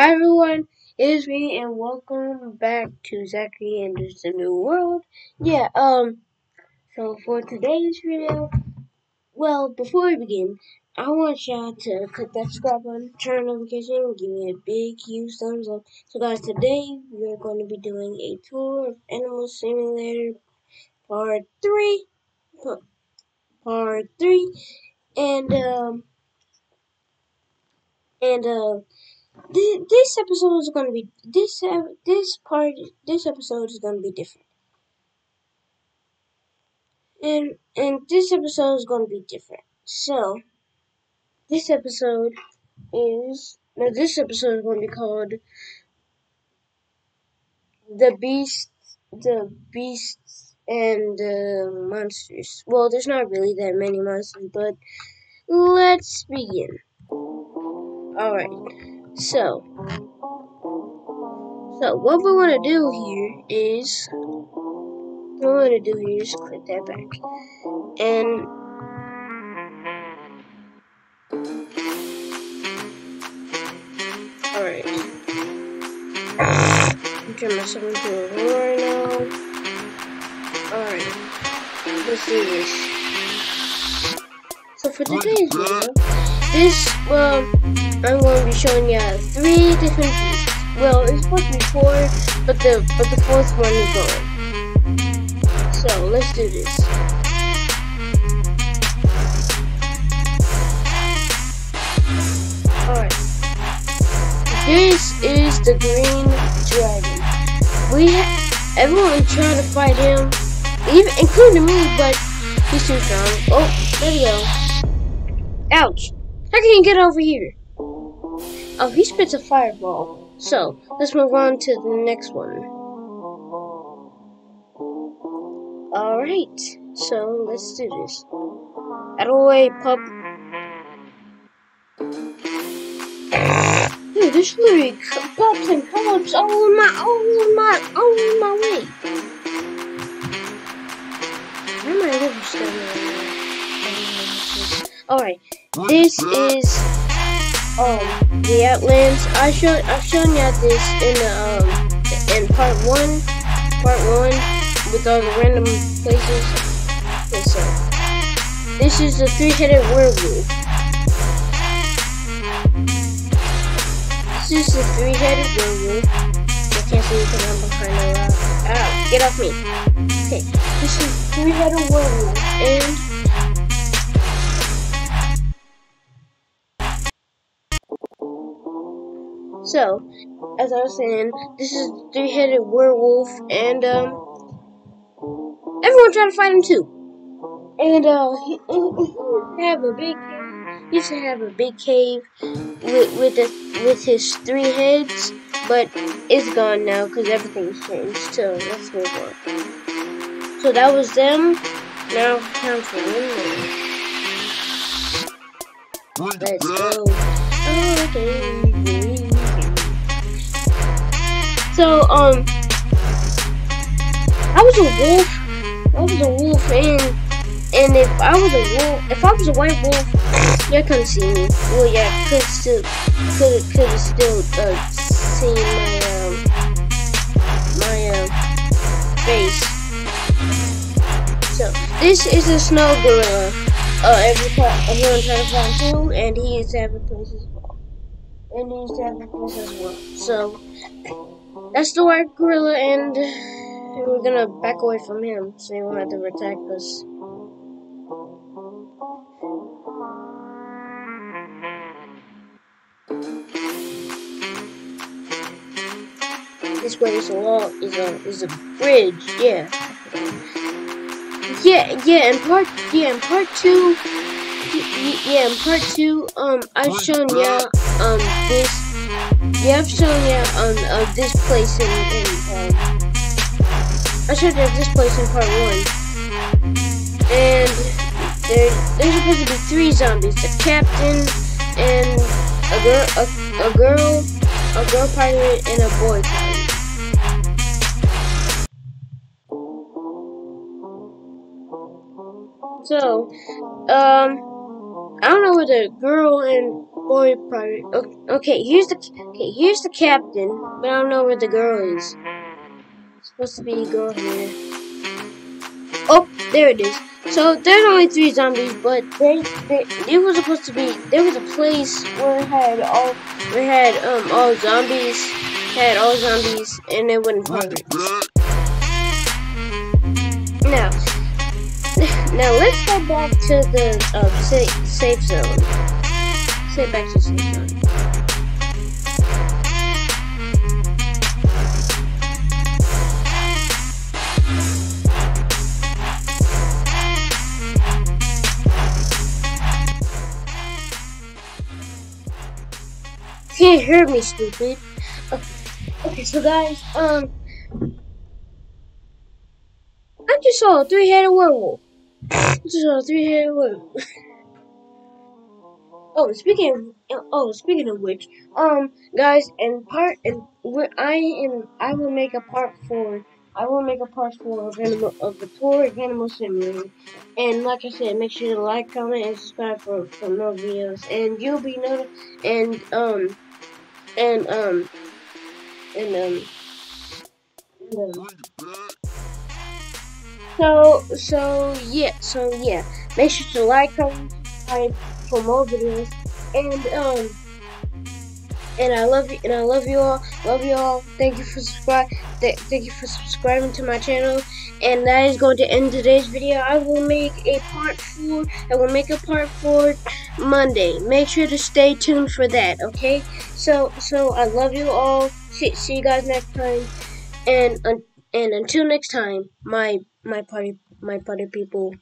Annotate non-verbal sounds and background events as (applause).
Hi everyone, it is me and welcome back to Zachary and There's a New World. Yeah, um, so for today's video, well, before we begin, I want y'all to click that subscribe button, turn on notification, give me a big, huge thumbs up. So guys, today we are going to be doing a tour of Animal Simulator Part 3, Part 3, and, um, and, uh, this episode is gonna be this this part this episode is gonna be different. And and this episode is gonna be different. So this episode is now this episode is gonna be called the beasts the beasts and uh, monsters. Well there's not really that many monsters but let's begin. All right so, so what we want to do here is, what we want to do here is click that back, and alright, I'm turn myself into a roar now. Alright, let's do this. So for today's video, this, well, I'm going to be showing you three different beasts. Well, it's supposed to be four, but the but the fourth one is gone. So let's do this. Alright. This is the green dragon. We everyone trying to fight him, even including me, but he's too strong. Oh, there we go. Ouch. How can you get over here? Oh, he spits a fireball. So, let's move on to the next one. Alright, so let's do this. Out of the way, pup. Dude, there's literally pups and pups all in my, all in my, all in my way. Why am I never still Alright, this is um the Outlands. I showed I've shown you this in um in part one, part one with all the random places. So this is the three-headed werewolf. This is the three-headed werewolf. I can't see because I'm behind the rock. Ow! Get off me. Okay, this is three-headed werewolf and So, as I was saying, this is three-headed werewolf, and um, everyone tried to fight him too. And uh, he, (laughs) he have a big, he used to have a big cave with with the, with his three heads, but it's gone now because everything's changed. So let's move on. So that was them. Now time for one more. Let's go. Okay. So, um, I was a wolf. I was a wolf, and and if I was a wolf, if I was a white wolf, you couldn't see me. Well, yeah, could still could could still uh, seen my um my um face. So this is a snow gorilla. Uh, every everyone trying to find too, and he is having place as well. And he's having place as well. So. That's the white gorilla, and we're gonna back away from him so he won't have to attack us. This way is a wall, is a is a bridge, yeah. Yeah, yeah, in part, yeah, in part two, yeah, in part two, um, I've shown ya, um, this yeah, I've shown you um, uh, this place in, in um, I showed you this place in part one. And there, there's supposed to be three zombies: the captain and a girl, a, a girl, a girl pirate, and a boy pirate. So, um, I don't know where the girl and boy pirate. Okay, here's the okay. Here's the captain, but I don't know where the girl is. It's supposed to be a girl here. Oh, there it is. So there's only three zombies, but they, they it was supposed to be there was a place where it had all we had um all zombies had all zombies and they wouldn't pirates. Now (laughs) now let's go back to the uh, safe zone. Say back to zone. can't hear me, stupid. Okay, okay so guys, um, I just saw a three-headed werewolf. I just saw a three-headed werewolf. (laughs) oh, speaking of, oh, speaking of which, um, guys, and part, and I am, I will make a part for. I will make a part four of, animal, of the tour of Animal Simulator. And like I said, make sure to like, comment, and subscribe for, for more videos. And you'll be notified. And, um, and um and um, and, um so so yeah so yeah make sure to like comment subscribe for more videos. And um and I love you and I love you all. Love you all. Thank you for subscribe th thank you for subscribing to my channel. And that is going to end today's video. I will make a part 4 I will make a part 4 Monday. Make sure to stay tuned for that okay? So so I love you all. See, see you guys next time. And and until next time my my party my party people